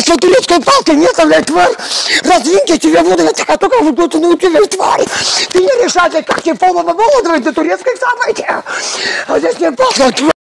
Если турецкой палкой не оставляй тварь, раздвиньте тебе а буду, ну, я тебя только буду тебя, тварь. Ты не решай, как тебе полного молодого, ты турецкой самой. А здесь не палка тварь.